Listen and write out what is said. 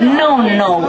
no no.